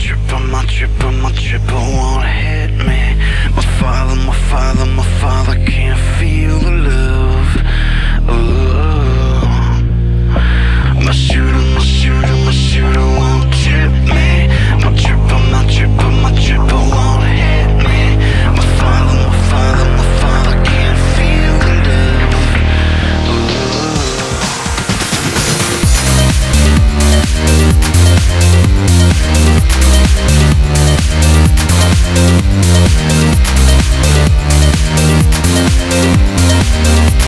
tu peux m'en, tu peux m'en, tu peux